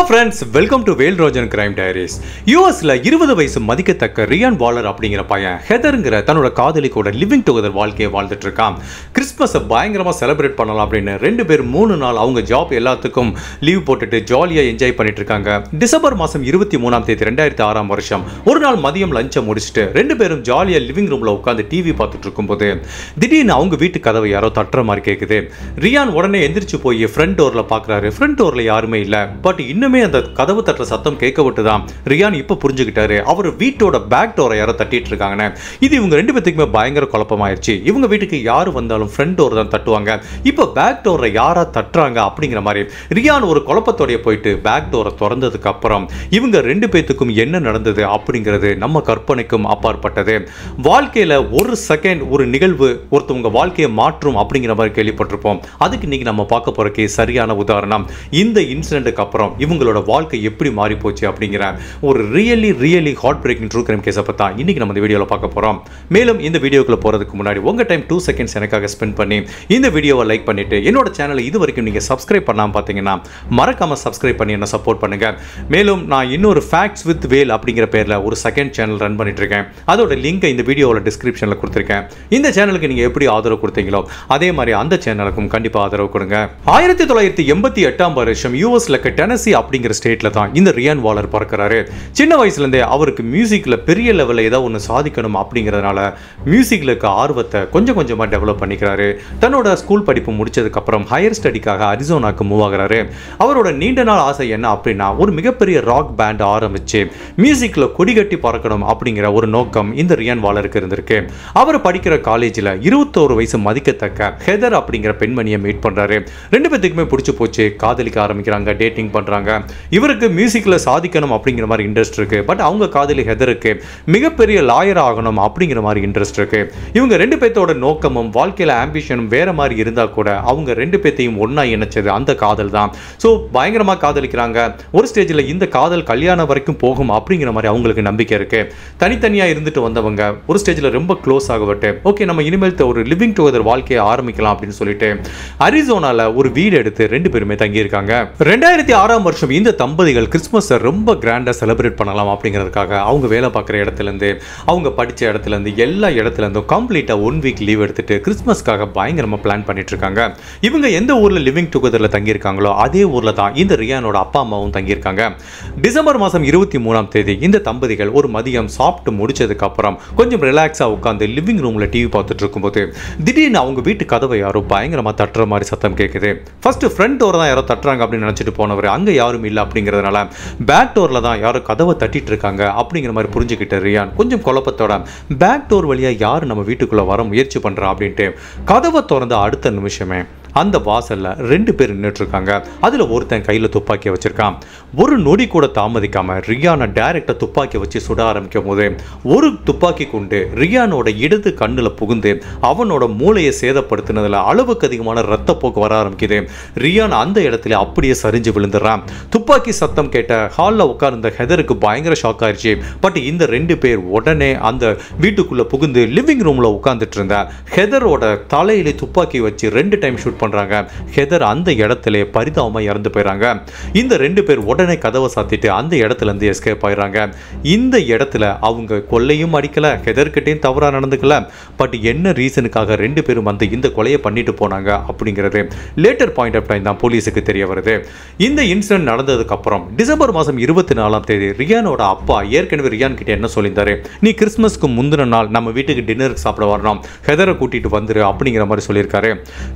Hello friends welcome to Vel Rojan crime diaries யூஎஸ்ல இருபது வயசு மதிக்கத்தக்க ரியான் வாலர் அப்படிங்கிற பையன் ஹெதருங்கிற தன்னோட காதலி கூட லிவிங் டுகெதர் வாழ்க்கையை வாழ்ந்துட்டு இருக்கான். கிறிஸ்மஸை பயங்கரமாக செலிப்ரேட் பண்ணலாம் அப்படின்னு ரெண்டு பேர் மூணு நாள் அவங்க ஜாப் எல்லாத்துக்கும் லீவ் போட்டுட்டு ஜாலியாக என்ஜாய் பண்ணிட்டு இருக்காங்க. டிசம்பர் மாதம் இருபத்தி மூணாம் தேதி ரெண்டாயிரத்தி ஆறாம் வருஷம். ஒரு நாள் மதியம் லஞ்சை முடிச்சுட்டு ரெண்டு பேரும் ஜாலியாக லிவிங் ரூமில் உட்காந்து டிவி பார்த்துட்டு இருக்கும்போது திடீர்னு அவங்க வீட்டு கதவை யாரோ தட்டுற மாதிரி கேட்குது ரியான் உடனே எந்திரிச்சு போய் ஃப்ரண்ட் டோரில் பார்க்குறாரு ஃப்ரண்ட் டோரில் யாருமே இல்லை. பட் இன்னும் அந்த கதவு தட்டுற சத்தம் கேட்கப்பட்டு தான் ரியான் இப்போ புரிஞ்சுக்கிட்டாரு அவர் வீட்டோட பேக் டோரை யாரோ தட்டிட்டு இருக்காங்கன்னு. இது இவங்க ரெண்டு பேத்துக்குமே பயங்கர குழப்பமாயிருச்சு. இவங்க வீட்டுக்கு யார் வந்தாலும் ஃப்ரண்ட் டோர் தான் தட்டுவாங்க. இப்போ பேக் டோரை யாரா தட்டுறாங்க அப்படிங்கிற மாதிரி ரியான் ஒரு குழப்பத்தோடைய போயிட்டு பேக் டோரை திறந்ததுக்கு அப்புறம் இவங்க ரெண்டு பேத்துக்கும் என்ன நடந்தது அப்படிங்கிறது நம்ம கற்பனைக்கும் அப்பாற்பட்டது. வாழ்க்கையில ஒரு செகண்ட் ஒரு நிகழ்வு ஒருத்தவங்க வாழ்க்கையை மாற்றும் அப்படிங்கிற மாதிரி கேள்விப்பட்டிருப்போம். அதுக்கு இன்னைக்கு நம்ம பார்க்க போற சரியான உதாரணம். இந்த இன்சிடென்ட்டுக்கு அப்புறம் இவங்க இவங்களோட வாழ்க்கை எப்படி மாறி போச்சு அப்படிங்கிற ஒரு really really heart breaking true crime கேஸை பத்தா இன்னைக்கு நம்ம இந்த வீடியோவில் பார்க்க போறோம். மேலும் இந்த வீடியோக்குள்ள போறதுக்கு முன்னாடி உங்க டைம் டூ செகண்ட்ஸ் எனக்காக ஸ்பெண்ட் பண்ணி இந்த வீடியோவை லைக் பண்ணிட்டு என்னோட சேனலை இது வரைக்கும் நீங்க சப்ஸ்கிரைப் பண்ணாமல் பார்த்தீங்கன்னா மறக்காமல் சப்ஸ்கிரைப் பண்ணி என்ன சப்போர்ட் பண்ணுங்க. மேலும் நான் இன்னொரு ஃபேக்ட்ஸ் வித் வேல் அப்படிங்கிற பேரில் ஒரு செகண்ட் சேனல் ரன் பண்ணிட்டு இருக்கேன். அதோட லிங்கை இந்த வீடியோவோட டிஸ்கிரிப்ஷன்ல கொடுத்துருக்கேன். இந்த சேனலுக்கு நீங்க எப்படி ஆதரவு கொடுத்தீங்களோ அதே மாதிரி அந்த சேனலுக்கும் கண்டிப்பா ஆதரவு கொடுங்க. ஆயிரத்தி தொள்ளாயிரத்தி எண்பத்தி எட்டாம் வருஷம் யூஎஸ்ல டெனசி அப்படிங்கிற ஸ்டேட்டில் தான் இந்த ரியான் வாலர் பிறக்கிறாரு. சின்ன வயசுலேருந்தே அவருக்கு மியூசிக்கில் பெரிய லெவலில் ஏதாவது ஒன்று சாதிக்கணும் அப்படிங்கிறதுனால மியூசிக்கில் இருக்க ஆர்வத்தை கொஞ்சம் கொஞ்சமாக டெவலப் பண்ணிக்கிறாரு. தன்னோட ஸ்கூல் படிப்பு முடிச்சதுக்கப்புறம் ஹையர் ஸ்டடிக்காக அரிசோனாக்கு மூவ் ஆகிறாரு. அவரோட நீண்ட நாள் ஆசை என்ன அப்படின்னா ஒரு மிகப்பெரிய ராக் பேண்ட் ஆரம்பிச்சு மியூசிக்கில் கொடிகட்டி பறக்கணும் அப்படிங்கிற ஒரு நோக்கம் இந்த ரியான் வாலருக்கு இருந்திருக்கு. அவர் படிக்கிற காலேஜில் இருபத்தோரு வயசு மதிக்கத்தக்க ஹெதர் அப்படிங்கிற பெண்மணியை மீட் பண்ணுறாரு ரெண்டு பேத்துக்குமே பிடிச்சி போச்சு. காதலிக்க ஆரம்பிக்கிறாங்க டேட்டிங் பண்ணுறாங்க பண்றாங்க இவருக்கு மியூசிக்கில் சாதிக்கணும் அப்படிங்கிற மாதிரி இன்ட்ரெஸ்ட் இருக்குது பட் அவங்க காதலி ஹெதருக்கு மிகப்பெரிய லாயர் ஆகணும் அப்படிங்கிற மாதிரி இன்ட்ரெஸ்ட் இருக்குது இவங்க ரெண்டு பேர்த்தோட நோக்கமும் வாழ்க்கையில் ஆம்பிஷனும் வேறு மாதிரி இருந்தால் கூட அவங்க ரெண்டு பேர்த்தையும் ஒன்றா இணைச்சது அந்த காதல் தான். ஸோ பயங்கரமாக காதலிக்கிறாங்க. ஒரு ஸ்டேஜில் இந்த காதல் கல்யாணம் வரைக்கும் போகும் அப்படிங்கிற மாதிரி அவங்களுக்கு நம்பிக்கை இருக்குது தனித்தனியாக இருந்துட்டு வந்தவங்க ஒரு ஸ்டேஜில் ரொம்ப க்ளோஸ் ஆகப்பட்டு ஓகே நம்ம இனிமேல் ஒரு லிவிங் டுகெதர் வாழ்க்கையை ஆரம்பிக்கலாம் அப்படின்னு சொல்லிட்டு அரிசோனாவில் ஒரு வீடு எடுத்து ரெண்டு பேருமே தங்கியிருக்காங்க. ரெண்டாயிரத்தி ஆறாம் வருஷம் இந்த தம்பதிகள் கிறிஸ்மஸை ரொம்ப கிராண்டாக செலிப்ரேட் பண்ணலாம் அப்படிங்கிறதுக்காக அவங்க வேலை பார்க்குற இடத்துல இருந்து அவங்க படிச்ச இடத்துல இருந்து எல்லா இடத்துல இருந்தும் ஒன் வீக் லீவ் எடுத்துட்டு கிறிஸ்மஸ்க்காக பயங்கரமா பிளான் பண்ணிட்டு இருக்காங்க இவங்க எந்த ஊர்ல லிவிங் டுகெதரில் தங்கியிருக்காங்களோ அதே ஊரில் தான் இந்த ரியானோட அப்பா அம்மாவும் தங்கியிருக்காங்க. டிசம்பர் மாதம் இருபத்தி மூணாம் தேதி இந்த தம்பதிகள் ஒரு மதியம் சாப்பிட்டு முடிச்சதுக்கப்புறம் கொஞ்சம் ரிலாக்ஸாக உட்காந்து லிவிங் ரூமில் டிவி பார்த்துட்டு இருக்கும்போது திடீர்னு அவங்க வீட்டு கதவை யாரோ பயங்கரமாக தட்டுற மாதிரி சத்தம் கேட்குது. ஃபஸ்ட்டு ஃப்ரண்ட் டோர் தான் யாரோ தட்டுறாங்க அப்படின்னு நினச்சிட்டு போனவர் அங்கே யாரும் இல்லை அப்படிங்கிறதுனால பேக் டோரில் தான் யாரும் கதவை தட்டிட்டு இருக்காங்க அப்படிங்கிற மாதிரி புரிஞ்சுக்கிட்ட ரியான். கொஞ்சம் குழப்பத்தோட பேக் டோர் வழியாக யார் நம்ம வீட்டுக்குள்ளே வர முயற்சி பண்ணுறா அப்படின்ட்டு கதவை திறந்த அடுத்த நிமிஷமே அந்த வாசலில் ரெண்டு பேர் நின்றுட்டுருக்காங்க அதில் ஒருத்தன் கையில் துப்பாக்கியை வச்சுருக்கான். ஒரு நொடி கூட தாமதிக்காமல் ரியானை டைரெக்டாக துப்பாக்கி வச்சு சுட ஆரம்பிக்கும் போது ஒரு துப்பாக்கி கொண்டு ரியானோட இடது கண்ணில் புகுந்து அவனோட மூளையை சேதப்படுத்தினதில் அளவுக்கு அதிகமான ரத்தப்போக்கு வர ஆரம்பிக்குது. ரியான் அந்த இடத்துல அப்படியே சரிஞ்சு விழுந்துடுறான் துப்பாக்கி சத்தம் கேட்ட ஹாலில் உட்கார்ந்த ஹெதருக்கு பயங்கர ஷாக் ஆயிடுச்சு பட் இந்த ரெண்டு பேர் உடனே அந்த வீட்டுக்குள்ளே புகுந்து லிவிங் ரூமில் உட்காந்துட்டு இருந்த. ஹெதரோட தலையிலே துப்பாக்கி வச்சு ரெண்டு டைம் ஷூட் பண்ணுறாங்க ஹெதர் அந்த இடத்துல பரிதாபமாக இறந்து போயிறாங்க. இந்த ரெண்டு பேர் உடனே கதவை சாத்திட்டு அந்த இடத்துலேருந்து எஸ்கேப் ஆயிடுறாங்க இந்த இடத்துல அவங்க கொள்ளையும் அடிக்கலை ஹெதர்கிட்டையும் தவறாக நடந்துக்கல. பட் என்ன ரீசனுக்காக ரெண்டு பேரும் வந்து இந்த கொலையை பண்ணிட்டு போனாங்க அப்படிங்கிறது லேட்டர் பாயிண்ட் ஆஃப் டைம் தான் போலீஸுக்கு தெரிய வருது. இந்த இன்சிடென்ட் நடந்ததுக்கப்புறம் டிசம்பர் மாதம் இருபத்தி நாலாம் தேதி ரியானோட அப்பா ஏற்கனவே ரியான் கிட்ட என்ன சொல்லியிருந்தாரு? நீ கிறிஸ்மஸ்க்கு முந்தின நாள் நம்ம வீட்டுக்கு டின்னருக்கு சாப்பிட வரணும். ஹெதரை கூட்டிட்டு வந்துரு அப்படிங்கிற மாதிரி சொல்லியிருக்காரு.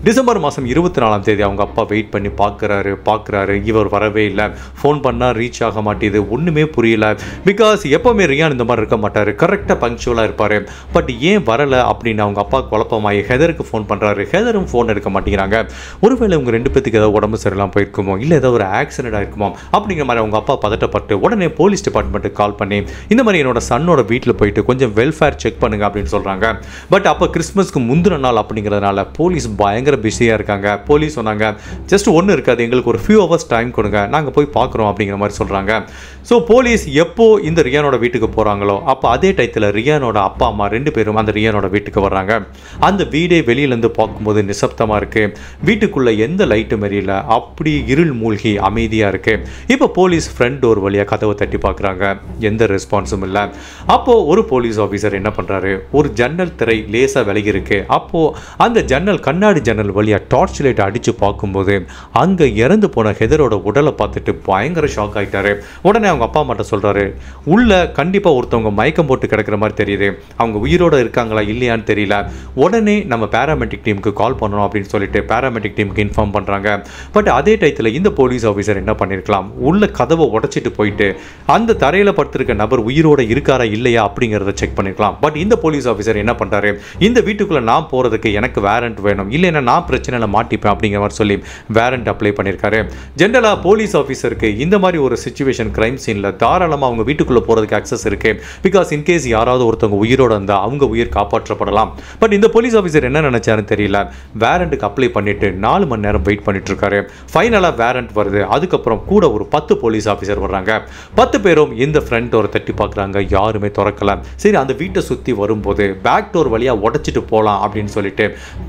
டிசம்பர் மாதம் இருபத்தி நாலாம் தேதி அவங்க அப்பா வெயிட் பண்ணி பார்க்குறாரு பார்க்குறாரு. இவர் வரவே இல்லை. ஃபோன் பண்ணால் ரீச் ஆக மாட்டேது. ஒன்றுமே புரியல. பிகாஸ் எப்போவுமே ரியான் இந்த மாதிரி இருக்க மாட்டார். கரெக்டாக பங்க்சுவலாக இருப்பார். பட் ஏன் வரலை அப்படின்னு அவங்க அப்பா குழப்பமாயி ஹெதருக்கு ஃபோன் பண்ணுறாரு ஹெதரும் ஃபோன் எடுக்க மாட்டேங்கிறாங்க. ஒருவேளை இவங்க ரெண்டு பேத்துக்கு ஏதாவது உடம்பு சரியில்லாம போயிருக்குமோ இல்லை ஏதாவது ஒரு ஆக்சிடென்ட் ஆயிருக்குமோ அப்படிங்கிற மாதிரி அவங்க அப்பா பதட்டப்பட்டு உடனே போலீஸ் டிபார்ட்மெண்ட்டுக்கு கால் பண்ணி இந்த மாதிரி என்னோட சன்னோட வீட்டில் போயிட்டு கொஞ்சம் வெல்ஃபேர் செக் பண்ணுங்க அப்படின்னு சொல்கிறாங்க பட் அப்போ கிறிஸ்மஸ்க்கு முந்தின நாள் அப்படிங்கிறதுனால போலீஸ் பயங்கர பிஸியாக இருக்காங்க. போலீஸ் சொன்னாங்க. ஜஸ்ட் ஒன்று இருக்காது. எங்களுக்கு ஒரு ஃபியூ ஹவர்ஸ் டைம் கொடுங்க. நாங்கள் போய் பார்க்குறோம் அப்படிங்கிற மாதிரி சொல்கிறாங்க ஸோ போலீஸ் எப்போ இந்த ரியானோட வீட்டுக்கு போகிறாங்களோ அப்போ அதே டயத்தில் ரியானோட அப்பா அம்மா ரெண்டு பேரும் அந்த ரியானோட வீட்டுக்கு வர்றாங்க. அந்த வீடே வெளியிலேருந்து பார்க்கும்போது நிசப்தமாக இருக்குது வீட்டுக்குள்ளே எந்த லைட்டும் மாரியில் அப்படி இருள் மூழ்கி அமைதியாக இருக்குது இப்போ போலீஸ் ஃப்ரண்ட் டோர் வழியாக கதவை தட்டி பார்க்குறாங்க. எந்த ரெஸ்பான்ஸும் இல்லை. அப்போது ஒரு போலீஸ் ஆஃபீஸர் என்ன பண்ணுறாரு ஒரு ஜன்னல் திரை லேசாக விலகி இருக்கு. அப்போது அந்த ஜன்னல் கண்ணாடி ஜன்னல் வழியாக டார்ச் லைட் அடித்து பார்க்கும்போது அங்கே இறந்து போன ஹெதரோட உடலை பார்த்துட்டு பயங்கர ஷாக் ஆகிட்டாரு உடனே அவங்க அப்பா அம்மாட்ட சொல்கிறாரு உள்ளே கண்டிப்பாக ஒருத்தவங்க மயக்கம் போட்டு கிடக்கிற மாதிரி தெரியுது. அவங்க உயிரோட இருக்காங்களா இல்லையான்னு தெரியல. உடனே நம்ம பேராமெட்ரிக் டீமுக்கு கால் பண்ணணும் அப்படின்னு சொல்லிட்டு பேராமெட்ரிக் டீமுக்கு இன்ஃபார்ம் பண்ணுறாங்க பட் அதே டயத்தில் இந்த போலீஸ் ஆஃபீஸர் என்ன பண்ணியிருக்கலாம் உள்ள கதவை உடைச்சிட்டு போயிட்டு அந்த தரையில் படுத்திருக்க நபர் உயிரோட இருக்காரா இல்லையா அப்படிங்கிறத செக் பண்ணிருக்கலாம். பட் இந்த போலீஸ் ஆஃபீஸர் என்ன பண்ணுறாரு இந்த வீட்டுக்குள்ளே நான் போகிறதுக்கு எனக்கு வேரண்ட் வேணும். இல்லைன்னா நான் பிரச்சனையில் மாட்டிப்பேன் அப்படிங்கிற மாதிரி சொல்லி வேரண்ட் அப்ளை பண்ணியிருக்காரு ஜென்ரலாக போலீஸ் ஆஃபீஸருக்கு இந்த மாதிரி ஒரு சுச்சுவேஷன் கிரைம் சீனில் தாராளமாக அவங்க வீட்டுக்குள்ளே போகிறதுக்கு ஆக்சஸ் இருக்கு. பிகாஸ் இன்கேஸ் யாராவது ஒருத்தவங்க உயிரோட இருந்தால் அவங்க உயிர் காப்பாற்றப்படலாம். பட் இந்த போலீஸ் ஆஃபீஸர் என்ன நினைச்சாருன்னு தெரியல. வேரண்ட்டுக்கு அப்ளை பண்ணிட்டு நாலு மணி நேரம் வெயிட் பண்ணிட்டு இருக்காரு ஃபைனலாக வேரண்ட் வருது. அதுக்கப்புறம் கூட ஒரு பத்து போலீஸ் ஆஃபீஸர் வர்றாங்க. பத்து பேரும் இந்த ஃப்ரண்ட் டோரை தட்டி பார்க்குறாங்க யாருமே திறக்கல. சரி அந்த வீட்டை சுற்றி வரும்போது பேக் டோர் வழியாக உடைச்சிட்டு போகலாம் அப்படின்னு சொல்லிட்டு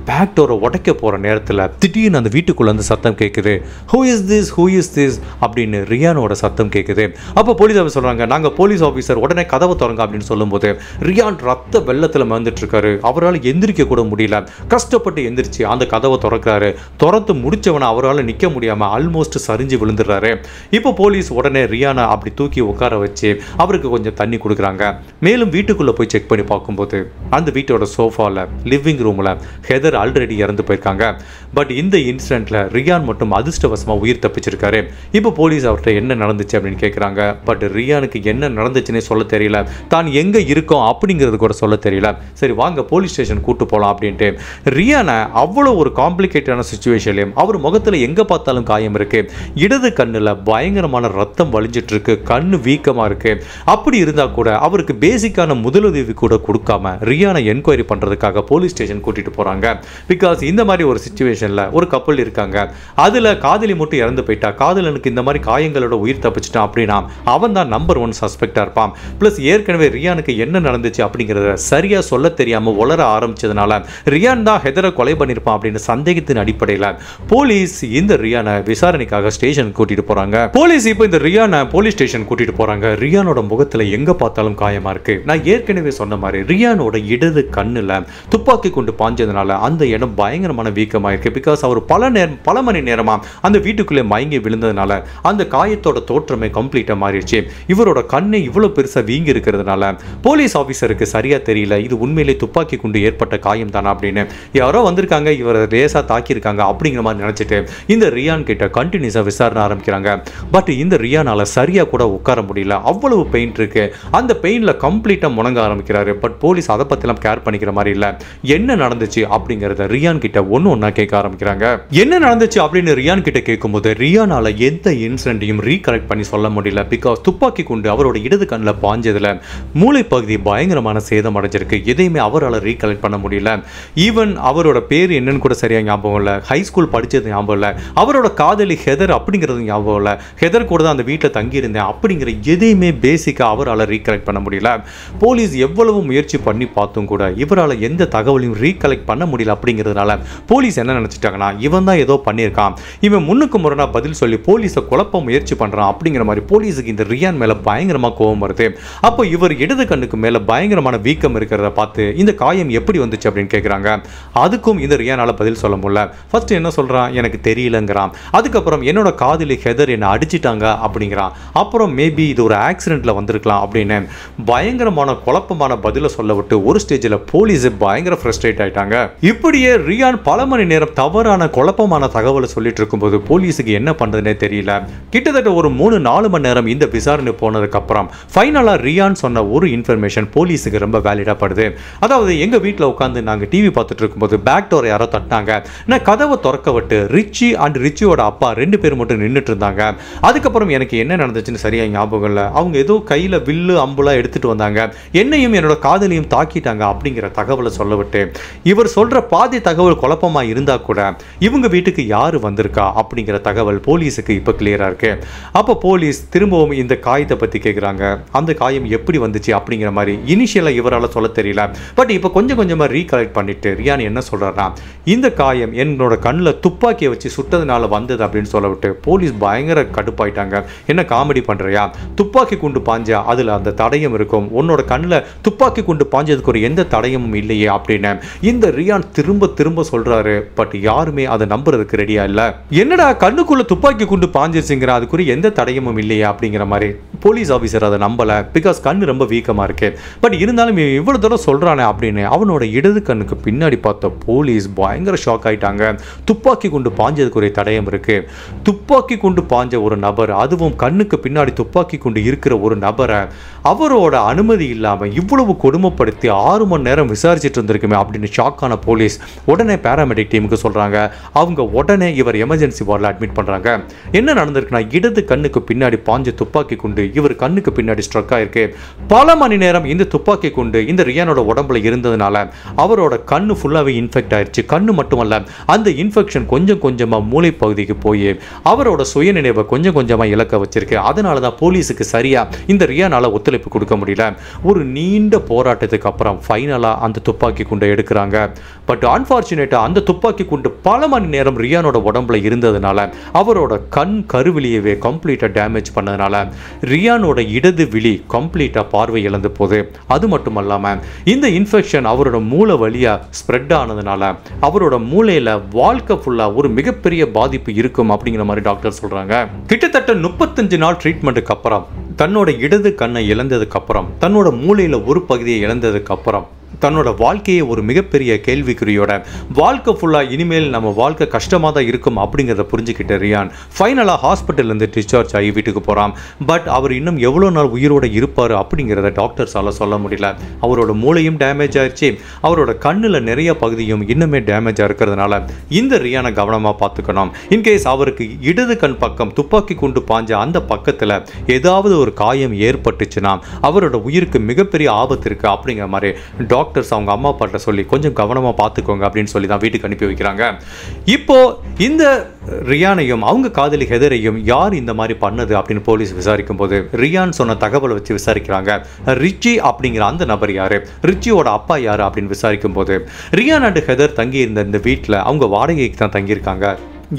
பேக் டோரை உடைக்க போகிற நேரத்தில் திடீர்னு அந்த வீட்டுக்குள்ளே வந்து சத்தம் கேட்குது who is this who is this அப்படின்னு ரியானோட சத்தம் கேட்குது அப்போ போலீஸ் ஆஃபீஸர் சொல்கிறாங்க நாங்கள் போலீஸ் ஆஃபீஸர் உடனே கதவை திறங்க அப்படின்னு சொல்லும்போது ரியான் ரத்த வெள்ளத்தில் மறந்துட்டுருக்காரு அவரால் எந்திரிக்க கூட முடியல. கஷ்டப்பட்டு எந்திரிச்சு அந்த கதவை திறக்கிறாரு. திறந்து முடிச்சவனை அவரால் நிற்க முடியாமல் ஆல்மோஸ்ட் சரிஞ்சு விழுந்துடுறாரு. இப்போ போலீஸ் உடனே ரியானை அப்படி தூக்கி உட்கார வச்சு அவருக்கு கொஞ்சம் தண்ணி கொடுக்குறாங்க. மேலும் வீட்டுக்குள்ளே போய் செக் பண்ணி பார்க்கும்போது அந்த வீட்டோட சோஃபாவில் லிவிங் ரூமில் ஹெதர் ஆல்ரெடி இறந்து போயிருக்காங்க. பட் இந்த இன்சிடென்ட்டில் ரியான் மட்டும் அதிர்ஷ்டவசமாக உயிர் தப்பிச்சிருக்காரு. இப்போ போலீஸ் அவர்கிட்ட என்ன நடந்துச்சு அப்படின்னு கேட்குறாங்க பட் ரியானுக்கு என்ன நடந்துச்சுன்னே சொல்ல தெரியல. தான் எங்கே இருக்கோம் அப்படிங்கிறது கூட சொல்ல தெரியல. சரி வாங்க போலீஸ் ஸ்டேஷன் கூட்டு போகலாம் அப்படின்ட்டு. ரியானை அவ்வளோ ஒரு காம்ப்ளிகேட்டடான சுச்சுவேஷன்லையும் அவர் முகத்தில் எங்கே பார்த்தாலும் காயம் இருக்கு. இடது கண்ணில் பயங்கரமான ரத்தம் வலிஞ்சிட்ருக்கு இருக்கு. கண்ணு வீக்கமாக இருக்கு. அப்படி இருந்தால் கூட அவருக்கு பேசிக்கான முதலுதவி கூட கொடுக்காம ரியானை என்கொயரி பண்ணுறதுக்காக போலீஸ் ஸ்டேஷன் கூட்டிட்டு போகிறாங்க பிகாஸ் இந்த மாதிரி ஒரு சுச்சுவேஷனில் ஒரு கப்பல் இருக்காங்க. அதில் காதலி மட்டும் இறந்து போயிட்டா காதலனுக்கு இந்த மாதிரி காயங்களோட உயிர் தப்பிச்சிட்டான் அப்படின்னா அவன் தான் நம்பர் ஒன் சஸ்பெக்டாக இருப்பான். ப்ளஸ் ஏற்கனவே ரியானுக்கு என்ன நடந்துச்சு அப்படிங்கிறத சரியாக சொல்ல தெரியாமல் உளர ஆரம்பிச்சதுனால ரியான் தான் ஹெதரை கொலை பண்ணியிருப்பான் அப்படின்னு சந்தேகத்தின் அடிப்படையில் போலீஸ் இந்த ரியானை விசாரணைக்காக ஸ்டேஷன் கூட்டிட்டு போகிறாங்க போலீஸ் இப்போ இந்த ரியானை போலீஸ் ஸ்டேஷன் கூட்டிட்டு போகிறாங்க ரியானோட முகத்தில் எங்கே பார்த்தாலும் காயமாக இருக்கு. நான் ஏற்கனவே சொன்ன மாதிரி ரியானோட இடது கண்ணுல துப்பாக்கி கொண்டு பாஞ்சதுனால அந்த இடம் பயங்கரமான வீக்கமாக இருக்குது பிகாஸ் அவர் பல நேரம் பல மணி நேரமா அந்த வீட்டுக்குள்ளே மயங்கி விழுந்ததுனால அந்த காயத்தோட தோற்றமே கம்ப்ளீட் கம்ப்ளீட்டா மாறிடுச்சு. இவரோட கண்ணு இவ்வளவு பெருசா வீங்கி இருக்கிறதுனால போலீஸ் ஆபீசருக்கு சரியா தெரியல. இது உண்மையிலே துப்பாக்கி கொண்டு ஏற்பட்ட காயம் தானா அப்படின்னு. யாரோ வந்திருக்காங்க இவரை லேசா தாக்கியிருக்காங்க அப்படிங்கிற மாதிரி நினைச்சிட்டு இந்த ரியான் கிட்ட கண்டினியூஸா விசாரணை ஆரம்பிக்கிறாங்க. பட் இந்த ரியானால சரியா கூட உட்கார முடியல. அவ்வளவு பெயின் இருக்கு. அந்த பெயினில் கம்ப்ளீட்டா முணங்க ஆரம்பிக்கிறாரு. பட் போலீஸ் அதை பத்திலாம் கேர் பண்ணிக்கிற மாதிரி இல்ல. என்ன நடந்துச்சு அப்படிங்கறத ரியான் கிட்ட ஒண்ணு ஒன்றா கேட்க ஆரம்பிக்கிறாங்க. என்ன நடந்துச்சு அப்படின்னு ரியான் கிட்ட கேட்கும்போது ரியானால எந்த இன்சிடென்ட்டையும் ரீகரெக்ட் பண்ணி சொல்ல முடியல. பிகாஸ் துப்பாக்கி கொண்டு அவரோட இடது கண்ணில் பாஞ்சதுல மூளை பகுதி பயங்கரமான சேதம் அடைஞ்சிருக்கு. எதையுமே அவரால் ரீகலெக்ட் பண்ண முடியல. ஈவன் அவரோட பேர் என்னன்னு கூட சரியா ஞாபகம் இல்லை. ஹை ஸ்கூல் படிச்சது ஞாபகம் இல்லை. அவரோட காதலி ஹெதர் அப்படிங்கிறது ஞாபகம் இல்லை. ஹெதர் கூட தான் அந்த வீட்டில் தங்கியிருந்தேன் அப்படிங்கிற எதையுமே பேசிக்காக அவரால் ரீகலெக்ட் பண்ண முடியல. போலீஸ் எவ்வளவு முயற்சி பண்ணி பார்த்தும் கூட இவரால் எந்த தகவலையும் ரீகலெக்ட் பண்ண முடியல அப்படிங்கிறதுனால போலீஸ் என்ன நினச்சிட்டாங்கன்னா இவன் தான் ஏதோ பண்ணியிருக்கான். இவன் முன்னுக்கு முரணா பதில் சொல்லி போலீஸை குழப்ப முயற்சி பண்ணுறான் அப்படிங்கிற மாதிரி போலீஸ் போலீஸுக்கு இந்த ரியான் மேலே பயங்கரமாக கோபம் வருது. அப்போ இவர் இடது கண்ணுக்கு மேலே பயங்கரமான வீக்கம் இருக்கிறத பார்த்து இந்த காயம் எப்படி வந்துச்சு அப்படின்னு கேட்குறாங்க அதுக்கும் இந்த ரியானால் பதில் சொல்ல முடியல. ஃபர்ஸ்ட் என்ன சொல்கிறான் எனக்கு தெரியலங்கிறான். அதுக்கப்புறம் என்னோட காதலி ஹெதர் என்னை அடிச்சிட்டாங்க அப்படிங்கிறான். அப்புறம் மேபி இது ஒரு ஆக்சிடெண்ட்டில் வந்திருக்கலாம் அப்படின்னு பயங்கரமான குழப்பமான பதிலை சொல்ல விட்டு ஒரு ஸ்டேஜில் போலீஸ் பயங்கர ஃப்ரஸ்ட்ரேட் ஆயிட்டாங்க. இப்படியே ரியான் பல மணி நேரம் தவறான குழப்பமான தகவலை சொல்லிட்டு இருக்கும்போது போலீஸுக்கு என்ன பண்ணுறதுனே தெரியல. கிட்டத்தட்ட ஒரு மூணு நாலு மணி நேரம் நேரம் இந்த விசாரணை போனதுக்கு அப்புறம் ஃபைனலாக ரியான் சொன்ன ஒரு இன்ஃபர்மேஷன் போலீஸுக்கு ரொம்ப வேலிடாக படுது. அதாவது எங்கள் வீட்டில் உட்காந்து நாங்கள் டிவி பார்த்துட்டு இருக்கும்போது பேக் டோரை யாரோ தட்டினாங்க. நான் கதவை திறக்க விட்டு ரிச்சி அண்ட் ரிச்சியோட அப்பா ரெண்டு பேர் மட்டும் நின்றுட்டு இருந்தாங்க. அதுக்கப்புறம் எனக்கு என்ன நடந்துச்சுன்னு சரியாக ஞாபகம் இல்லை. அவங்க ஏதோ கையில் வில்லு அம்புலாம் எடுத்துகிட்டு வந்தாங்க. என்னையும் என்னோட காதலியும் தாக்கிட்டாங்க அப்படிங்கிற தகவலை சொல்ல விட்டு. இவர் சொல்கிற பாதி தகவல் குழப்பமாக இருந்தால் கூட இவங்க வீட்டுக்கு யார் வந்திருக்கா அப்படிங்கிற தகவல் போலீஸுக்கு இப்போ கிளியராக இருக்குது அப்போ போலீஸ் திரு திரும்பவும் இந்த காயத்தை பத்தி கேட்குறாங்க அந்த காயம் எப்படி வந்துச்சு அப்படிங்கிற மாதிரி இனிஷியலாக இவரால் சொல்ல தெரியல. பட் இப்போ கொஞ்சம் கொஞ்சமாக ரீகலெக்ட் பண்ணிட்டு ரியான் என்ன சொல்கிறாருன்னா இந்த காயம் என்னோட கண்ணில் துப்பாக்கியை வச்சு சுட்டதுனால வந்தது அப்படின்னு சொல்ல விட்டு போலீஸ் பயங்கர கடுப்பாயிட்டாங்க. என்ன காமெடி பண்றியா? துப்பாக்கி குண்டு பாஞ்சா அதில் அந்த தடயம் இருக்கும். உன்னோட கண்ணில் துப்பாக்கி குண்டு பாஞ்சதுக்கு ஒரு எந்த தடயமும் இல்லையே அப்படின்னு இந்த ரியான் திரும்ப திரும்ப சொல்றாரு. பட் யாருமே அதை நம்புறதுக்கு ரெடியா இல்ல. என்னடா கண்ணுக்குள்ள துப்பாக்கி குண்டு பாஞ்சிருச்சுங்கிற அதுக்குரிய எந்த தடயமும் இல்லையா? அப்படிங்கிற மாதிரி போலீஸ் ஆஃபீஸர் அதை நம்பல. பிகாஸ் கண் ரொம்ப வீக்கமா இருக்கு. பட் இருந்தாலும் இவ்வளோ இவ்வளவு தூரம் சொல்றானே அப்படின்னு அவனோட இடது கண்ணுக்கு பின்னாடி பார்த்த போலீஸ் பயங்கர ஷாக் ஆயிட்டாங்க. துப்பாக்கி குண்டு பாஞ்சதுக்கு ஒரு தடயம் இருக்கு. துப்பாக்கி குண்டு பாஞ்ச ஒரு நபர் அதுவும் கண்ணுக்கு பின்னாடி துப்பாக்கி குண்டு இருக்கிற ஒரு நபரை அவரோட அனுமதி இல்லாமல் இவ்வளவு கொடுமைப்படுத்தி ஆறு மணி நேரம் விசாரிச்சுட்டு இருந்திருக்குமே அப்படின்னு ஷாக்கான போலீஸ் உடனே பேராமெடிக் டீமுக்கு சொல்றாங்க. அவங்க உடனே இவர் எமர்ஜென்சி வார்டில் அட்மிட் பண்றாங்க. என்ன நடந்திருக்குன்னா இடது கண்ணுக்கு பின்னாடி பாஞ்ச துப்பாக்கி குண்டு இவர் கண்ணுக்கு பின்னாடி ஸ்ட்ரக் ஆயிருக்கு. பல மணி நேரம் இந்த துப்பாக்கி குண்டு இந்த ரியானோட உடம்புல இருந்ததுனால அவரோட கண்ணு ஃபுல்லாகவே இன்ஃபெக்ட் ஆயிடுச்சு கண்ணு மட்டுமல்ல அந்த இன்ஃபெக்ஷன் கொஞ்சம் கொஞ்சமாக மூளை பகுதிக்கு போய் அவரோட சுயநினைவை கொஞ்சம் கொஞ்சமாக இழக்க வச்சிருக்கு. அதனால தான் போலீஸுக்கு சரியாக இந்த ரியானால் ஒத்துழைப்பு கொடுக்க முடியல. ஒரு நீண்ட போராட்டத்துக்கு அப்புறம் ஃபைனலாக அந்த துப்பாக்கி குண்டை எடுக்கிறாங்க. பட் அன்ஃபார்ச்சுனேட்டாக அந்த துப்பாக்கி குண்டு பல மணி நேரம் ரியானோட உடம்புல இருந்ததுனால அவரோட கண் கருவிலியவே கம்ப்ளீட்டாக டேமேஜ் பண்ண பண்ணதுனால ரியானோட இடது விழி கம்ப்ளீட்டாக பார்வை இழந்து போகுது. அது மட்டும் இல்லாமல் இந்த இன்ஃபெக்ஷன் அவரோட மூளை வழியாக ஸ்ப்ரெட் ஆனதுனால அவரோட மூளையில் வாழ்க்கை ஃபுல்லாக ஒரு மிகப்பெரிய பாதிப்பு இருக்கும் அப்படிங்கிற மாதிரி டாக்டர் சொல்கிறாங்க கிட்டத்தட்ட முப்பத்தஞ்சு நாள் ட்ரீட்மெண்ட்டுக்கு அப்புறம் தன்னோட இடது கண்ணை இழந்ததுக்கு அப்புறம் தன்னோட மூளையில் ஒரு பகுதியை இழந்ததுக்கு அப்புறம் தன்னோட வாழ்க்கையை ஒரு மிகப்பெரிய கேள்விக்குறியோட வாழ்க்கை ஃபுல்லாக இனிமேல் நம்ம வாழ்க்கை கஷ்டமாக தான் இருக்கும் அப்படிங்கிறத புரிஞ்சுக்கிட்ட ரியான். ஃபைனலாக ஹாஸ்பிட்டல்லேருந்து டிஸ்சார்ஜ் ஆகி வீட்டுக்கு போகிறான் பட் அவர் இன்னும் எவ்வளோ நாள் உயிரோடு இருப்பார் அப்படிங்கிறத டாக்டர்ஸால் சொல்ல முடியல. அவரோட மூளையும் டேமேஜ் ஆயிடுச்சு அவரோட கண்ணில் நிறைய பகுதியும் இன்னுமே டேமேஜாக இருக்கிறதுனால இந்த ரியானை கவனமாக பார்த்துக்கணும். இன்கேஸ் அவருக்கு இடது கண் பக்கம் துப்பாக்கி குண்டு பாஞ்ச அந்த பக்கத்தில் ஏதாவது ஒரு ஒரு காயம் ஏற்பட்டுச்சுன்னா அவரோட உயிருக்கு மிகப்பெரிய ஆபத்து இருக்குது அப்படிங்கிற மாதிரி டாக்டர்ஸ் அவங்க அம்மா அப்பாட்ட சொல்லி கொஞ்சம் கவனமாக பார்த்துக்கோங்க அப்படின்னு சொல்லி தான் வீட்டுக்கு அனுப்பி வைக்கிறாங்க. இப்போ இந்த ரியானையும் அவங்க காதலி ஹெதரையும் யார் இந்த மாதிரி பண்ணது அப்படின்னு போலீஸ் விசாரிக்கும் போது ரியான் சொன்ன தகவலை வச்சு விசாரிக்கிறாங்க. ரிச்சி அப்படிங்கிற அந்த நபர் யார்? ரிச்சியோட அப்பா யார் அப்படின்னு விசாரிக்கும் போது ரியான் அண்ட் ஹெதர் தங்கியிருந்த இந்த வீட்டில் அவங்க வாடகைக்கு தான் தங்கியிருக்காங்க.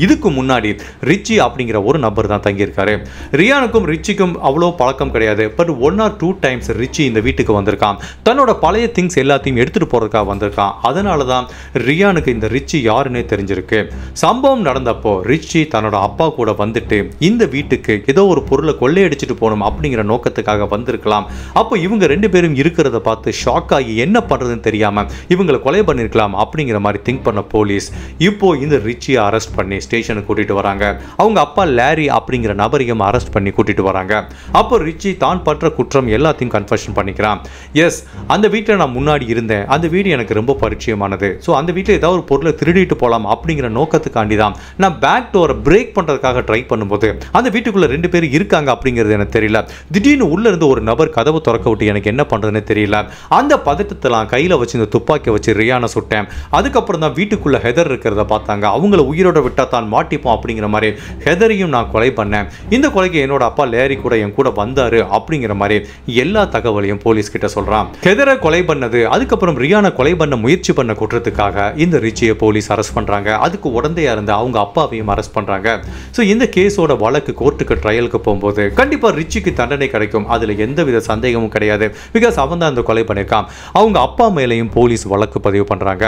இதுக்கு முன்னாடி ரிச்சி அப்படிங்கிற ஒரு நபர் தான் தங்கியிருக்காரு. ரியானுக்கும் ரிச்சிக்கும் அவ்வளோ பழக்கம் கிடையாது. But one or two times Richie இந்த வீட்டுக்கு வந்திருக்கான். தன்னோட பழைய திங்ஸ் எல்லாத்தையும் எடுத்துகிட்டு போகிறதுக்காக வந்திருக்கான். அதனால தான் ரியானுக்கு இந்த ரிச்சி யாருன்னே தெரிஞ்சிருக்கு. சம்பவம் நடந்தப்போ ரிச்சி தன்னோட அப்பா கூட வந்துட்டு இந்த வீட்டுக்கு ஏதோ ஒரு பொருளை கொள்ளையடிச்சிட்டு போகணும் அப்படிங்கிற நோக்கத்துக்காக வந்திருக்கலாம். அப்போ இவங்க ரெண்டு பேரும் இருக்கிறத பார்த்து ஷாக் ஆகி என்ன பண்ணுறதுன்னு தெரியாமல் இவங்களை கொலை பண்ணியிருக்கலாம் அப்படிங்கிற மாதிரி திங்க் பண்ண போலீஸ் இப்போ இந்த ரிச்சியை அரெஸ்ட் பண்ணி ஸ்டேஷனுக்கு கூட்டிட்டு வராங்க. அவங்க அப்பா லேரி அப்படிங்கிற நபரையும் அரெஸ்ட் பண்ணி கூட்டிட்டு வராங்க. அப்போ ரிச்சி தான் பற்ற குற்றம் எல்லாத்தையும் கன்ஃபெஷன் பண்ணிக்கிறான். எஸ் அந்த வீட்டில் நான் முன்னாடி இருந்தேன். அந்த வீடு எனக்கு ரொம்ப பரிச்சயமானது. ஸோ அந்த வீட்டில் ஏதாவது ஒரு பொருளை திருடிட்டு போகலாம் அப்படிங்கிற நோக்கத்துக்காண்டி தான் நான் பேக் டோரை பிரேக் பண்ணுறதுக்காக ட்ரை பண்ணும்போது அந்த வீட்டுக்குள்ள ரெண்டு பேர் இருக்காங்க அப்படிங்கிறது எனக்கு தெரியல. திடீர்னு உள்ள இருந்து ஒரு நபர் கதவை திறக்க விட்டு எனக்கு என்ன பண்ணுறதுன்னு தெரியல. அந்த பதட்டத்தெல்லாம் கையில் வச்சு இந்த துப்பாக்கி வச்சு ரியானை சுட்டேன். அதுக்கப்புறம் தான் வீட்டுக்குள்ள ஹெதர் இருக்கிறத பார்த்தாங்க. அவங்கள உயிரோட விட்டா தான் மாட்டிப்போம் அப்படிங்கிற மாதிரி ஹெதரையும் நான் கொலை பண்ணேன். இந்த கொலைக்கு என்னோட அப்பா லேரி கூட என் கூட வந்தாரு அப்படிங்கிற மாதிரி எல்லா தகவலையும் போலீஸ் கிட்ட சொல்றான். ஹெதரை கொலை பண்ணது அதுக்கப்புறம் ரியானை கொலை பண்ண முயற்சி பண்ண குற்றத்துக்காக இந்த ரிச்சியை போலீஸ் அரெஸ்ட் பண்றாங்க. அதுக்கு உடந்தையா இருந்த அவங்க அப்பாவையும் அரெஸ்ட் பண்றாங்க. ஸோ இந்த கேஸோட வழக்கு கோர்ட்டுக்கு ட்ரையலுக்கு போகும்போது கண்டிப்பா ரிச்சிக்கு தண்டனை கிடைக்கும். அதுல எந்தவித சந்தேகமும் கிடையாது. பிகாஸ் அவன் தான் அந்த கொலை பண்ணியிருக்கான். அவங்க அப்பா மேலேயும் போலீஸ் வழக்கு பதிவு பண்றாங்க.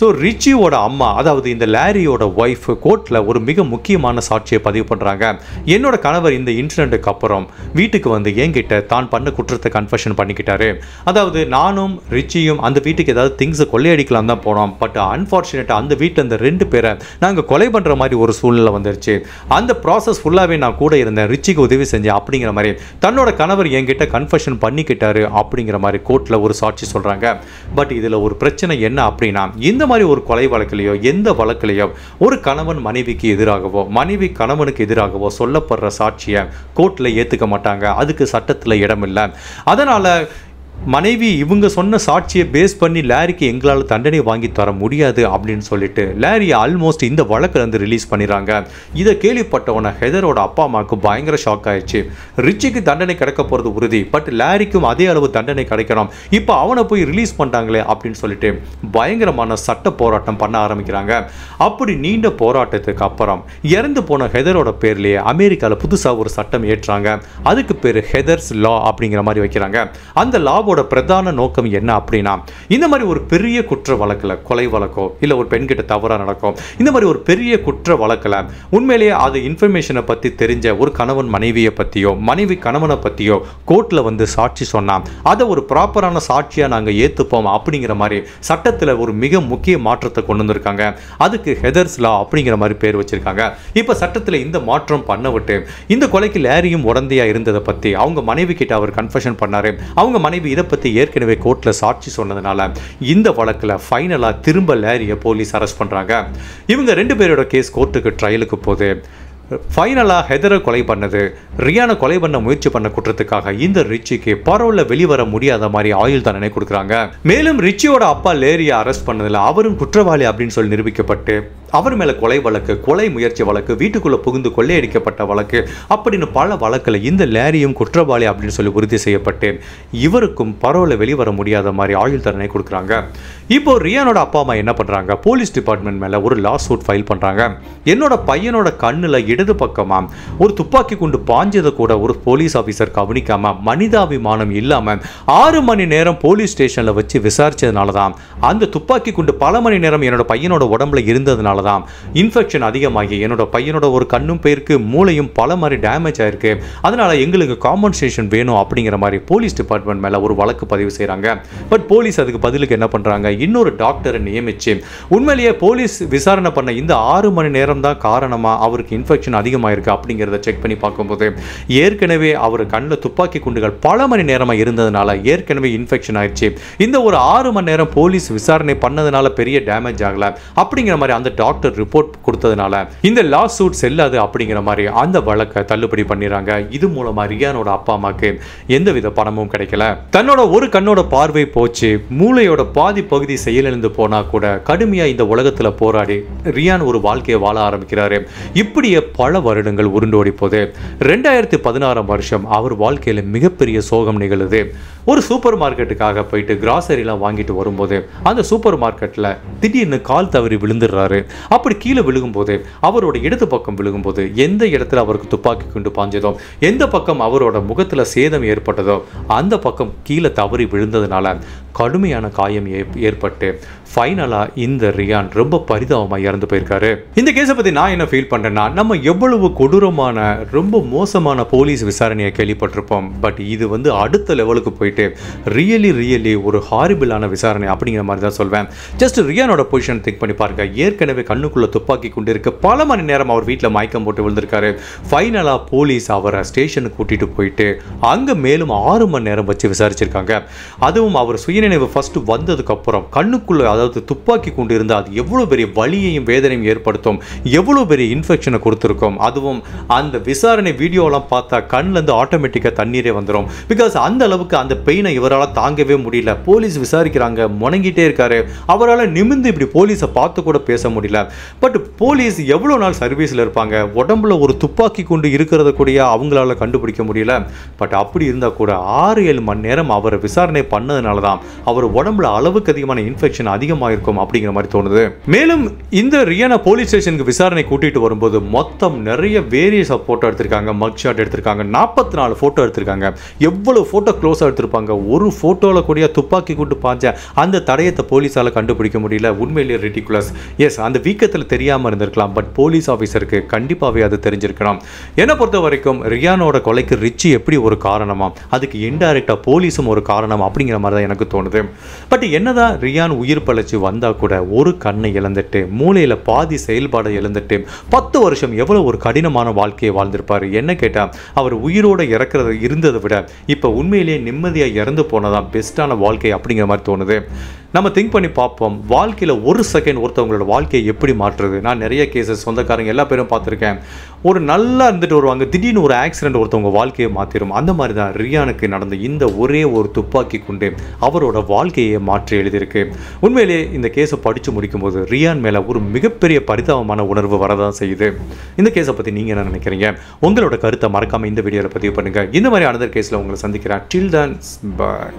ஸோ ரிச்சியோட அம்மா அதாவது இந்த லேரியோட ஒய்ஃப் கோர்ட் கோர்ட்டில் ஒரு மிக முக்கியமான சாட்சியை பதிவு பண்ணுறாங்க என்னோட கணவர் இந்த இன்சிடென்ட்டுக்கு அப்புறம் வீட்டுக்கு வந்து என்கிட்ட தான் பண்ண குற்றத்தை கன்ஃபெஷன் பண்ணிக்கிட்டாரு. அதாவது நானும் ரிச்சியும் அந்த வீட்டுக்கு ஏதாவது திங்ஸை கொள்ளையடிக்கலாம் தான் போனோம். பட் அன்ஃபார்ச்சுனேட்டாக அந்த வீட்டில் இந்த ரெண்டு பேரை நாங்கள் கொலை பண்ணுற மாதிரி ஒரு சூழ்நிலை வந்துருச்சு. அந்த ப்ராசஸ் ஃபுல்லாகவே நான் கூட இருந்தேன். ரிச்சிக்கு உதவி செஞ்சேன் அப்படிங்கிற மாதிரி. தன்னோட கணவர் என்கிட்ட கன்ஃபெஷன் பண்ணிக்கிட்டாரு அப்படிங்கிற மாதிரி கோர்ட்டில் ஒரு சாட்சி சொல்கிறாங்க பட் இதில் ஒரு பிரச்சனை என்ன அப்படின்னா இந்த மாதிரி ஒரு கொலை வழக்குலையோ எந்த வழக்குலையோ ஒரு கணவன் மனைவிக்கு எதிராகவோ மனைவி கணவனுக்கு எதிராகவோ சொல்லப்படுற சாட்சியை கோர்ட்டில் ஏற்றுக்க மாட்டாங்க. அதுக்கு சட்டத்தில் இடமில்லை. அதனால் மனைவி இவங்க சொன்ன சாட்சியை பேஸ் பண்ணி லாரிக்கு எங்களால் தண்டனை வாங்கி தர முடியாது அப்படின்னு சொல்லிட்டு லாரியை ஆல்மோஸ்ட் இந்த வழக்கில் இருந்து ரிலீஸ் பண்ணிடுறாங்க. இதை கேள்விப்பட்டவன ஹெதரோட அப்பா அம்மாவுக்கு பயங்கர ஷாக் ஆயிடுச்சு. ரிச்சிக்கு தண்டனை கிடைக்க போகிறது உறுதி பட் லாரிக்கும் அதே அளவு தண்டனை கிடைக்கணும். இப்போ அவனை போய் ரிலீஸ் பண்ணிட்டாங்களே அப்படின்னு சொல்லிட்டு பயங்கரமான சட்ட போராட்டம் பண்ண ஆரம்பிக்கிறாங்க. அப்படி நீண்ட போராட்டத்துக்கு அப்புறம் இறந்து போன ஹெதரோட பேர்லேயே அமெரிக்காவில் புதுசாக ஒரு சட்டம் ஏற்றுறாங்க அதுக்கு பேர் ஹெதர்ஸ் லா அப்படிங்கிற மாதிரி வைக்கிறாங்க. அந்த லா லாவோட பிரதான நோக்கம் என்ன அப்படின்னா இந்த மாதிரி ஒரு பெரிய குற்ற வழக்கில் கொலை வழக்கோ இல்லை ஒரு பெண்கிட்ட தவறாக நடக்கும் இந்த மாதிரி ஒரு பெரிய குற்ற வழக்கில் உண்மையிலேயே அது இன்ஃபர்மேஷனை பற்றி தெரிஞ்ச ஒரு கணவன் மனைவியை பற்றியோ மனைவி கணவனை பற்றியோ கோர்ட்டில் வந்து சாட்சி சொன்னால் அதை ஒரு ப்ராப்பரான சாட்சியாக நாங்கள் ஏற்றுப்போம் அப்படிங்கிற மாதிரி சட்டத்தில் ஒரு மிக முக்கிய மாற்றத்தை கொண்டு வந்திருக்காங்க. அதுக்கு ஹெதர்ஸ் லா அப்படிங்கிற மாதிரி பேர் வச்சுருக்காங்க. இப்போ சட்டத்தில் இந்த மாற்றம் பண்ண விட்டு இந்த கொலைக்கு லேரியும் உடந்தையாக இருந்ததை பற்றி அவங்க மனைவி கிட்ட அவர் கன்ஃபெஷன் பண்ணார். அவங்க மனைவி இதை பற்றி ஏற்கனவே கோர்ட்டில் சாட்சி சொன்னதுனால இந்த வழக்கில் ஃபைனலாக திரும்ப லேரியை போலீஸ் அரெஸ்ட் பண்ணுறாங்க இவங்க ரெண்டு பேரோட கேஸ் கோர்ட்டுக்கு ட்ரையலுக்கு போகுது. ஃபைனலாக ஹெதரை கொலை பண்ணது. ரியானை கொலை பண்ண முயற்சி பண்ண குற்றத்துக்காக இந்த ரிச்சிக்கு பரோல்ல வெளிவர முடியாத மாதிரி ஆயுள் தண்டனை கொடுக்குறாங்க. மேலும் ரிச்சியோட அப்பா லேரியை அரெஸ்ட் பண்ணதில் அவரும் குற்றவாளி அப்படின்னு சொல்லி நிரூபிக்கப்பட்டு அவர் மேலே கொலை வழக்கு கொலை முயற்சி வழக்கு வீட்டுக்குள்ளே புகுந்து கொள்ளையடிக்கப்பட்ட வழக்கு அப்படின்னு பல வழக்கில் இந்த லேரியும் குற்றவாளி அப்படின்னு சொல்லி உறுதி செய்யப்பட்டு இவருக்கும் பரோல வெளிவர முடியாத மாதிரி ஆயுள் தண்டனை கொடுக்குறாங்க. இப்போ ரியானோட அப்பா அம்மா என்ன பண்றாங்க? போலீஸ் டிபார்ட்மெண்ட் மேல ஒரு லா சூட் ஃபைல் பண்றாங்க. என்னோட பையனோட கண்ணுல இடது பக்கமா ஒரு துப்பாக்கி குண்டு பாஞ்சதை கூட ஒரு போலீஸ் ஆபீசர் கவனிக்காம மனிதாபிமானம் இல்லாம ஆறு மணி நேரம் போலீஸ் ஸ்டேஷன்ல வச்சு விசாரிச்சதுனால தான் அந்த துப்பாக்கி குண்டு பல மணி நேரம் என்னோட பையனோட உடம்புல இருந்ததுனால தான் இன்ஃபெக்ஷன் அதிகமாகி என்னோட பையனோட ஒரு கண்ணும் போயிருக்கு மூளையும் பல மாதிரி டேமேஜ் ஆயிருக்கு. அதனால எங்களுக்கு காம்பன்சேஷன் வேணும் அப்படிங்கிற மாதிரி போலீஸ் டிபார்ட்மெண்ட் மேல ஒரு வழக்கு பதிவு செய்கிறாங்க பட் போலீஸ் அதுக்கு பதிலுக்கு என்ன பண்றாங்க? இன்னொரு டாக்டரை நியமிச்சு உண்மையிலேயே போலீஸ் விசாரணை பண்ண இந்த ஆறு மணி நேரம் தான் காரணமா அவருக்கு இன்ஃபெக்ஷன் அதிகமாயிருக்கு அப்படிங்கிறத செக் பண்ணி பார்க்கும்போது ஏற்கனவே அவர் கண்ணில் துப்பாக்கி குண்டுகள் பல மணி நேரமா இருந்ததுனால ஏற்கனவே இன்ஃபெக்ஷன் ஆயிடுச்சு. இந்த ஒரு ஆறு மணி நேரம் போலீஸ் விசாரணை பண்ணதுனால பெரிய டேமேஜ் ஆகல அப்படிங்கிற மாதிரி அந்த டாக்டர் ரிப்போர்ட் கொடுத்ததுனால இந்த லா சூட் செல்லாது அப்படிங்கிற மாதிரி அந்த வழக்கை தள்ளுபடி பண்ணிடுறாங்க. இது மூலமா ரியானோட அப்பா அம்மாக்கு எந்தவித பணமும் கிடைக்கல. தன்னோட ஒரு கண்ணோட பார்வை போச்சு. மூளையோட பாதி பகுதி செயலிழந்து போனா கூட கடுமையா இந்த உலகத்துல போராடி ரியான் ஒரு வாழ்க்கையை வாழ ஆரம்பிக்கிறாரு. இப்படியே பல வருடங்கள் உருண்டோடி போகுது. ரெண்டாயிரத்தி பதினாறாம் வருஷம் அவர் வாழ்க்கையில மிகப்பெரிய சோகம் நிகழுது. ஒரு சூப்பர் மார்க்கெட்டுக்காக போயிட்டு கிராசரிலாம் வாங்கிட்டு வரும்போது அந்த சூப்பர் மார்க்கெட்டில் திடீர்னு கால் தவறி விழுந்துடுறாரு. அப்படி கீழே விழுகும்போது அவரோட இடது பக்கம் விழுகும்போது எந்த இடத்துல அவருக்கு துப்பாக்கி கொண்டு பாஞ்சதோ எந்த பக்கம் அவரோட முகத்தில் சேதம் ஏற்பட்டதோ அந்த பக்கம் கீழே தவறி விழுந்ததுனால கடுமையான காயம் ஏ- ஏற்பட்டு ஃபைனலாக இந்த ரியான் ரொம்ப பரிதாபமாக இறந்து போயிருக்காரு. இந்த கேஸை பற்றி நான் என்ன ஃபீல் பண்ணுறேன்னா நம்ம எவ்வளவு கொடூரமான ரொம்ப மோசமான போலீஸ் விசாரணையை கேள்விப்பட்டிருப்போம். பட் இது வந்து அடுத்த லெவலுக்கு போயிட்டு ரியலி ரியலி ஒரு ஹாரிபிளான விசாரணை அப்படிங்கிற மாதிரி தான் சொல்வேன். ஜஸ்ட் ரியானோட பொசிஷன் திங்க் பண்ணி பாருங்க. ஏற்கனவே கண்ணுக்குள்ளே துப்பாக்கி கொண்டு பல மணி நேரம் அவர் வீட்டில் மயக்கம் போட்டு விழுந்திருக்காரு. ஃபைனலாக போலீஸ் அவரை ஸ்டேஷனுக்கு கூட்டிட்டு போயிட்டு அங்கே மேலும் ஆறு மணி நேரம் வச்சு விசாரிச்சிருக்காங்க. அதுவும் அவர் சுயநினைவு ஃபஸ்ட்டு வந்ததுக்கப்புறம் கண்ணுக்குள்ளே அதாவது துப்பாக்கி கொண்டு இருந்தால் அது எவ்வளோ பெரிய வலியையும் வேதனையும் ஏற்படுத்தும் எவ்வளோ பெரிய இன்ஃபெக்ஷனை கொடுத்துருக்கோம். அதுவும் அந்த விசாரணை வீடியோலாம் பார்த்தா கண்ணிலேருந்து ஆட்டோமேட்டிக்காக தண்ணீரே வந்துடும் பிகாஸ் அந்த அளவுக்கு அந்த பெயினை இவரால் தாங்கவே முடியல. போலீஸ் விசாரிக்கிறாங்க முணங்கிட்டே இருக்காரு. அவரால் நிமிந்து இப்படி போலீஸை பார்த்து கூட பேச முடியல. பட் போலீஸ் எவ்வளோ நாள் சர்வீஸில் இருப்பாங்க? உடம்புல ஒரு துப்பாக்கி கொண்டு இருக்கிறத கூட அவங்களால கண்டுபிடிக்க முடியல. பட் அப்படி இருந்தால் கூட ஆறு ஏழு மணி நேரம் அவரை விசாரணை பண்ணதுனால தான் அவர் உடம்புல அளவுக்கு அதிகமான இன்ஃபெக்ஷன் அதிக இருக்கும் அப்படிங்கிற மாதிரி தோணுது. மேலும் இந்த ரியானா போலீஸ் ஸ்டேஷனுக்கு விசாரணை கூட்டிட்டு வரும்போது மொத்தம் நிறைய வேரியஸ் ஆஃப் ஃபோட்டோ எடுத்திருக்காங்க மக் ஷாட் எடுத்திருக்காங்க நாற்பத்தி நாலு ஃபோட்டோ எடுத்திருக்காங்க. எவ்வளவு ஃபோட்டோ க்ளோஸாக எடுத்திருப்பாங்க? ஒரு ஃபோட்டோவில் கூட துப்பாக்கி கூட்டு பாஞ்ச அந்த தடயத்தை போலீஸால் கண்டுபிடிக்க முடியல. உண்மையிலேயே ரெட்டிகுலஸ் எஸ் அந்த வீக்கத்தில் தெரியாமல் இருந்திருக்கலாம். பட் போலீஸ் ஆஃபீஸருக்கு கண்டிப்பாகவே அது தெரிஞ்சிருக்கணும். என்னை பொறுத்த வரைக்கும் ரியானோட கொலைக்கு ரிச்சி எப்படி ஒரு காரணமா? அதுக்கு இன்டைரக்டாக போலீஸும் ஒரு காரணம் அப்படிங்கிற மாதிரி தான் எனக்கு தோணுது. பட் என்னதான் ரியான் உயிர் பழச்சி வந்தால் கூட ஒரு கண்ணை இழந்துட்டு மூளையில் பாதி செயல்பாடை இழந்துட்டு பத்து வருஷம் எவ்வளவு ஒரு கடினமான வாழ்க்கையை வாழ்ந்திருப்பாரு? என்ன கேட்டால் அவர் உயிரோட இறக்கிறத இருந்ததை விட இப்போ உண்மையிலேயே நிம்மதியா இறந்து போனதான் பெஸ்ட்டான வாழ்க்கை அப்படிங்கிற மாதிரி தோணுது. நம்ம திங்க் பண்ணி பார்ப்போம். வாழ்க்கையில் ஒரு செகண்ட் ஒருத்தவங்களோட வாழ்க்கையை எப்படி மாற்றுறது? நான் நிறைய கேசஸ் சொந்தக்காரங்க எல்லா பேரும் பார்த்துருக்கேன். ஒரு நல்லா இருந்துட்டு வருவாங்க. திடீர்னு ஒரு ஆக்சிடென்ட் ஒருத்தவங்க வாழ்க்கையை மாற்றிடும் அந்த மாதிரி தான் ரியானுக்கு நடந்த இந்த ஒரே ஒரு துப்பாக்கி குண்டு அவரோட வாழ்க்கையை மாற்றி எழுதியிருக்கு. உண்மையிலேயே இந்த கேஸை படித்து முடிக்கும்போது ரியான் மேலே ஒரு மிகப்பெரிய பரிதாபமான உணர்வு வரதான் செய்யுது. இந்த கேஸை பற்றி நீங்கள் என்ன நினைக்கிறீங்க? உங்களோட கருத்தை மறக்காமல் இந்த வீடியோவில் பதிவு பண்ணுங்கள் இந்த மாதிரி அனதர் கேஸில் உங்களை சந்திக்கிறேன். டில் தான் பாய்